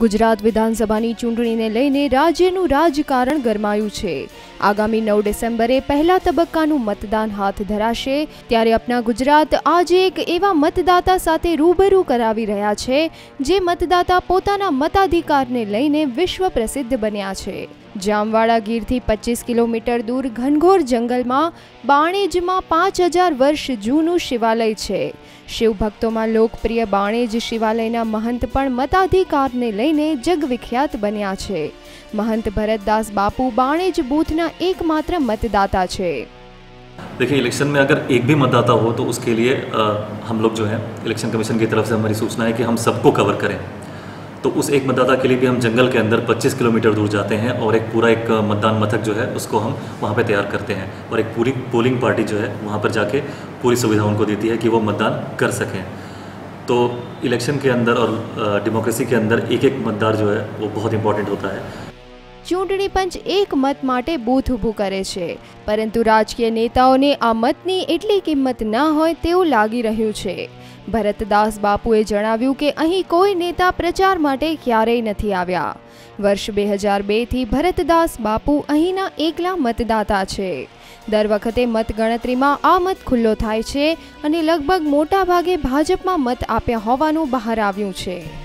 ગુજરાત વિધાનસભાની ચૂંટણીને લઈને રાજ્યનું રાજકારણ ગરમાયું છે. આગામી નવ ડિસેમ્બરે પહેલા તબક્કાનું મતદાન હાથ ધરાશે, ત્યારે અપના ગુજરાત આજે એક એવા મતદાતા સાથે રૂબરૂ કરાવી રહ્યા છે, જે મતદાતા પોતાના મતાધિકારને લઈને વિશ્વ પ્રસિદ્ધ બન્યા છે. જામવાડા ગીરથી પચીસ કિલોમીટર દૂર ઘનઘોર જંગલમાં બાણેજમાં પાંચ હજાર વર્ષ જૂનું શિવાલય છે. શિવભક્તોમાં લોકપ્રિય બાણેજ શિવાલયના મહંત પણ મતાધિકારને લઈને જગવિખ્યાત બન્યા છે મહંત ભરતદાસ બાપુ બાણેજ બૂથના એકમાત્ર મતદાતા છે देखिए इलेक्शन में अगर एक भी मतदाता हो तो उसके लिए अ, हम लोग जो है इलेक्शन कमीशन की तरफ से हमारी सूचना है कि हम सबको कवर करें तो उस एक मतदाता के लिए भी हम जंगल के अंदर 25 किलोमीटर दूर जाते हैं और एक पूरा एक मतदान मथक जो है उसको हम वहाँ पे तैयार करते हैं और एक पूरी पोलिंग पार्टी जो है वहाँ पर जाके पूरी सुविधा उनको देती है कि वो मतदान कर सकें तो इलेक्शन के अंदर और डेमोक्रेसी के अंदर एक एक मतदार जो है वो बहुत इंपॉर्टेंट होता है ચૂંટણી પંચ એક મત માટે બૂથ ઊભું કરે છે પરંતુ રાજકીય નેતાઓને આ મતની એટલી કિંમત ના હોય તેવું લાગી રહ્યું છે ભરતદાસ બાપુએ જણાવ્યું કે અહીં કોઈ નેતા પ્રચાર માટે ક્યારેય નથી આવ્યા. વર્ષ બે હજાર બેથી ભરતદાસ બાપુ અહીંના એકલા મતદાતા છે. દર વખતે મતગણતરીમાં આ મત ખુલ્લો થાય છે અને લગભગ મોટાભાગે ભાજપમાં મત આપ્યા હોવાનું બહાર આવ્યું છે.